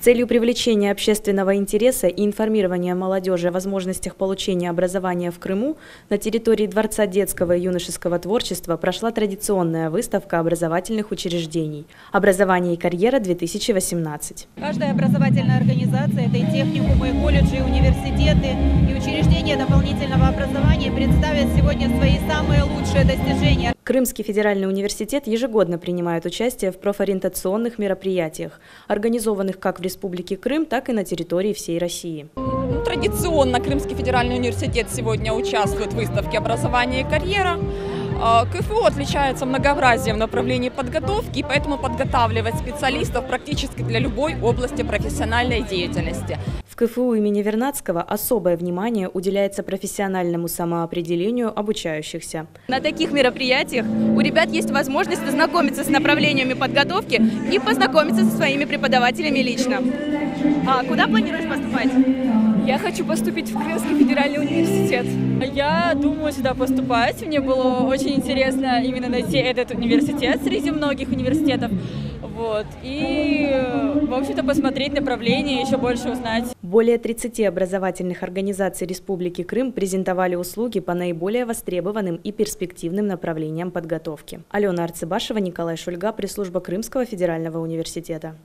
целью привлечения общественного интереса и информирования молодежи о возможностях получения образования в Крыму на территории Дворца детского и юношеского творчества прошла традиционная выставка образовательных учреждений «Образование и карьера-2018». Каждая образовательная организация, это и техникумы, и колледжи, и университеты, и учреждения дополнительного образования представят сегодня свои самые лучшие достижения. Крымский федеральный университет ежегодно принимает участие в профориентационных мероприятиях, организованных как в Республике Крым, так и на территории всей России. Традиционно Крымский федеральный университет сегодня участвует в выставке «Образование и карьера». А, КФУ отличается многообразием в направлении подготовки, и поэтому подготавливать специалистов практически для любой области профессиональной деятельности. В КФУ имени Вернадского особое внимание уделяется профессиональному самоопределению обучающихся. На таких мероприятиях у ребят есть возможность познакомиться с направлениями подготовки и познакомиться со своими преподавателями лично. А куда планируешь поступать? Я хочу поступить в Крымский федеральный университет. Я думаю сюда поступать. Мне было очень интересно именно найти этот университет среди многих университетов. Вот. И, в общем-то, посмотреть направление, еще больше узнать. Более 30 образовательных организаций Республики Крым презентовали услуги по наиболее востребованным и перспективным направлениям подготовки. Алена Арцебашева, Николай Шульга, пресс-служба Крымского федерального университета.